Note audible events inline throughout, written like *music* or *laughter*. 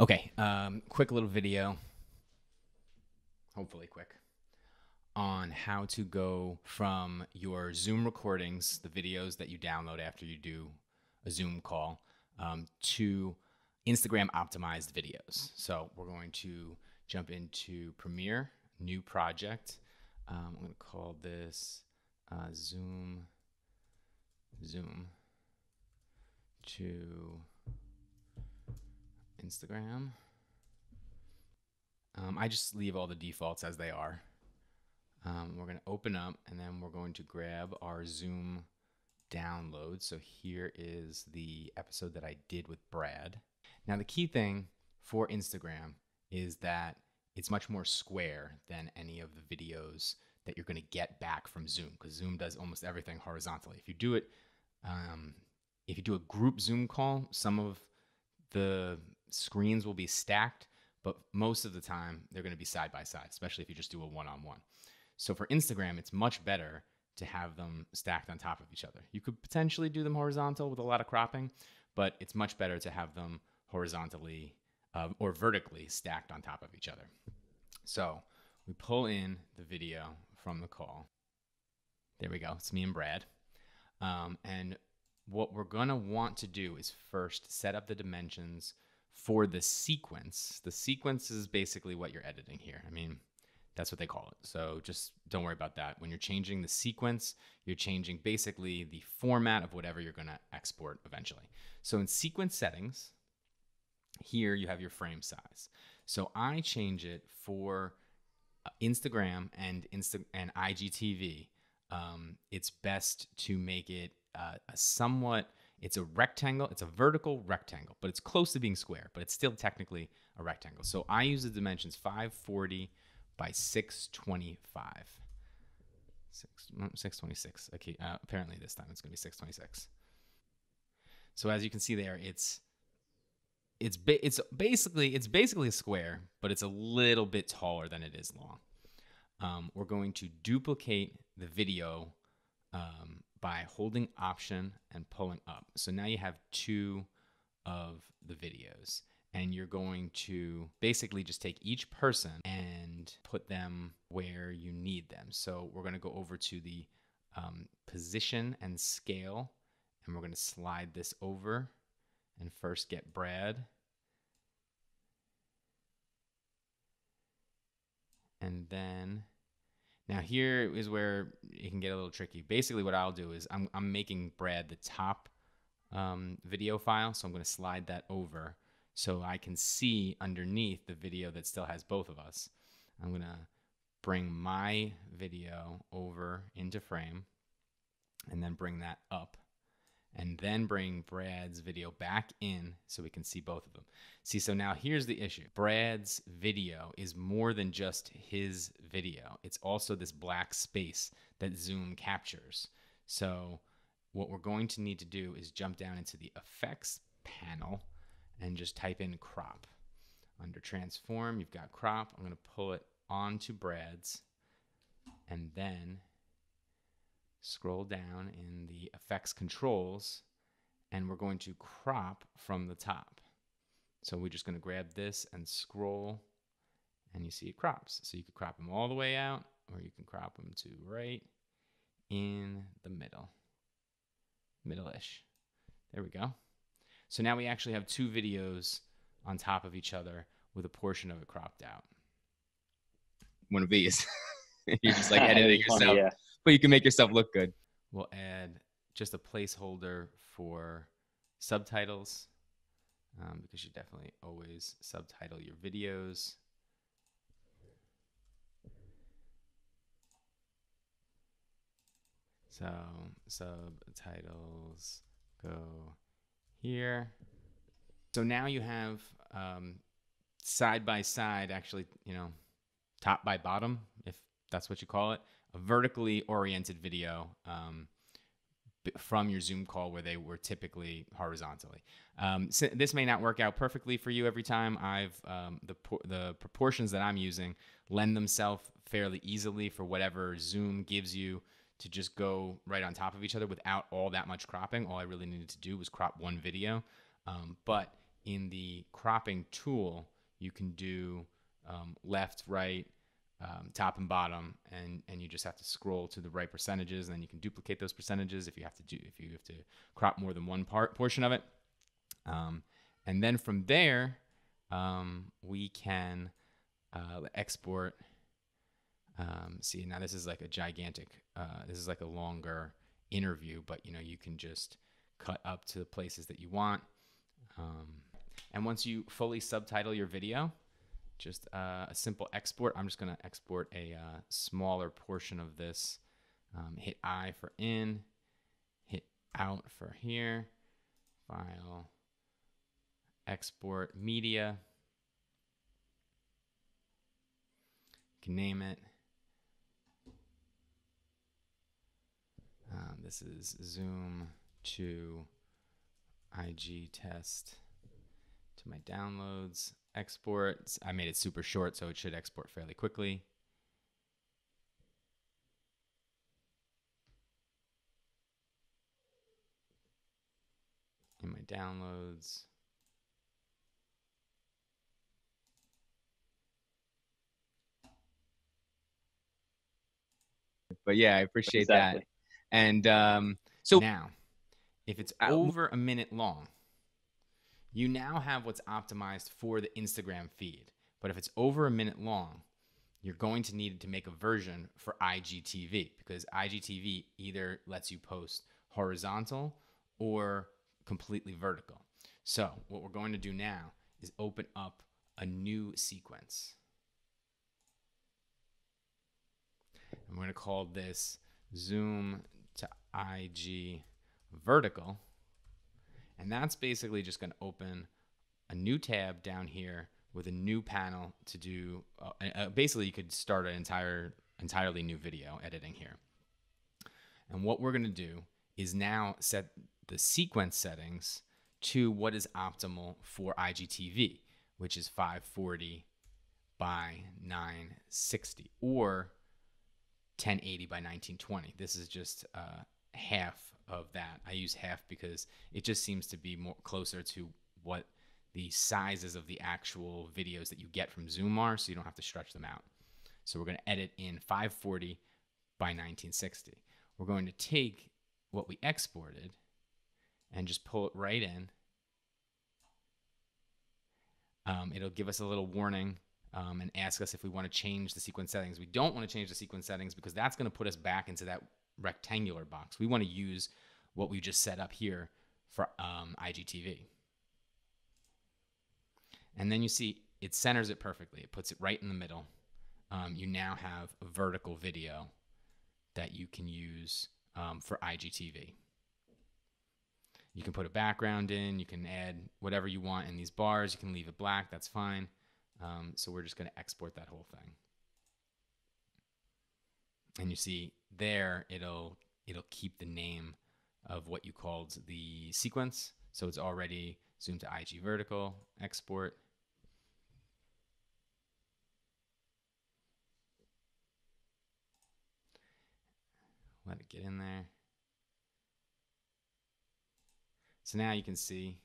Okay, um, quick little video, hopefully quick, on how to go from your Zoom recordings, the videos that you download after you do a Zoom call, um, to Instagram optimized videos. So we're going to jump into Premiere, new project. Um, I'm going to call this uh, Zoom, Zoom to Instagram. Um, I just leave all the defaults as they are. Um, we're going to open up and then we're going to grab our Zoom download. So here is the episode that I did with Brad. Now, the key thing for Instagram is that it's much more square than any of the videos that you're going to get back from Zoom because Zoom does almost everything horizontally. If you do it, um, if you do a group Zoom call, some of the screens will be stacked, but most of the time they're going to be side by side, especially if you just do a one on one. So for Instagram, it's much better to have them stacked on top of each other. You could potentially do them horizontal with a lot of cropping, but it's much better to have them horizontally uh, or vertically stacked on top of each other. So we pull in the video from the call. There we go. It's me and Brad. Um, and what we're going to want to do is first set up the dimensions for the sequence. The sequence is basically what you're editing here. I mean, that's what they call it. So just don't worry about that. When you're changing the sequence, you're changing basically the format of whatever you're going to export eventually. So in sequence settings, here you have your frame size. So I change it for uh, Instagram and Insta and IGTV. Um, it's best to make it uh, a somewhat it's a rectangle it's a vertical rectangle but it's close to being square but it's still technically a rectangle. So i use the dimensions 540 by 625 Six, 626 okay uh, apparently this time it's going to be 626 so as you can see there it's it's ba- it's basically it's basically a square but it's a little bit taller than it is long. Um, we're going to duplicate the video um, by holding option and pulling up. So now you have two of the videos and you're going to basically just take each person and put them where you need them. So we're going to go over to the um, position and scale and we're going to slide this over and first get Brad. And then now here is where it can get a little tricky. Basically, what I'll do is I'm, I'm making Brad the top um, video file, so I'm going to slide that over so I can see underneath the video that still has both of us. I'm going to bring my video over into frame and then bring that up and then bring Brad's video back in so we can see both of them. See, so now here's the issue. Brad's video is more than just his video. It's also this black space that Zoom captures. So what we're going to need to do is jump down into the effects panel and just type in crop. Under transform, you've got crop. I'm going to pull it onto Brad's and then scroll down in the effects controls and we're going to crop from the top. So we're just going to grab this and scroll and you see it crops. So you can crop them all the way out or you can crop them to right in the middle, middle-ish. There we go. So now we actually have two videos on top of each other with a portion of it cropped out. One of these. *laughs* You're just like *laughs* editing yourself. Funny, yeah but you can make yourself look good. We'll add just a placeholder for subtitles um, because you definitely always subtitle your videos. So subtitles go here. So now you have um, side by side, actually, you know, top by bottom, if that's what you call it, a vertically oriented video um, from your Zoom call where they were typically horizontally. Um, so this may not work out perfectly for you every time. I've um, the the proportions that I'm using lend themselves fairly easily for whatever Zoom gives you to just go right on top of each other without all that much cropping. All I really needed to do was crop one video. Um, but in the cropping tool, you can do um, left, right, um, top and bottom, and and you just have to scroll to the right percentages, and then you can duplicate those percentages if you have to do if you have to crop more than one part portion of it. Um, and then from there, um, we can uh, export. Um, see now this is like a gigantic. Uh, this is like a longer interview, but you know you can just cut up to the places that you want. Um, and once you fully subtitle your video, just uh, a simple export. I'm just going to export a uh, smaller portion of this. Um, hit I for in, hit out for here, file, export media. You can name it. Um, this is Zoom to IG test to my downloads export. I made it super short, so it should export fairly quickly. In my downloads. But yeah, I appreciate exactly. that. And um, so now, if it's over a minute long, you now have what's optimized for the Instagram feed. But if it's over a minute long, you're going to need to make a version for IGTV because IGTV either lets you post horizontal or completely vertical. So, what we're going to do now is open up a new sequence. I'm going to call this zoom to IG vertical. And that's basically just going to open a new tab down here with a new panel to do. Uh, uh, basically, you could start an entire entirely new video editing here. And what we're going to do is now set the sequence settings to what is optimal for IGTV, which is 540 by 960 or 1080 by 1920. This is just uh, half of that. I use half because it just seems to be more closer to what the sizes of the actual videos that you get from Zoom are, so you don't have to stretch them out. So we're going to edit in 540 by 1960. We're going to take what we exported and just pull it right in. Um, it'll give us a little warning um, and ask us if we want to change the sequence settings. We don't want to change the sequence settings because that's going to put us back into that rectangular box. We want to use what we just set up here for um, IGTV. And then you see it centers it perfectly. It puts it right in the middle. Um, you now have a vertical video that you can use um, for IGTV. You can put a background in. You can add whatever you want in these bars. You can leave it black. That's fine. Um, so we're just going to export that whole thing. And you see there, it'll it'll keep the name of what you called the sequence. So it's already zoomed to IG vertical, export. Let it get in there. So now you can see.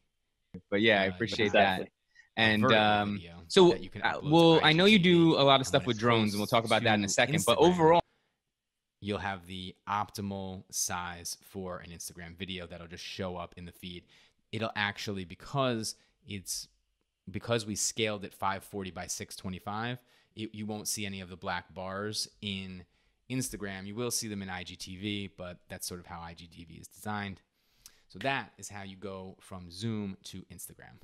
But yeah, I uh, appreciate that. And um, so, uh, well, I know you do a lot of stuff with drones, and we'll talk about that in a second. Instagram. But overall, you'll have the optimal size for an Instagram video that'll just show up in the feed. It'll actually because it's because we scaled it 540 by 625, it, you won't see any of the black bars in Instagram. You will see them in IGTV, but that's sort of how IGTV is designed. So that is how you go from Zoom to Instagram.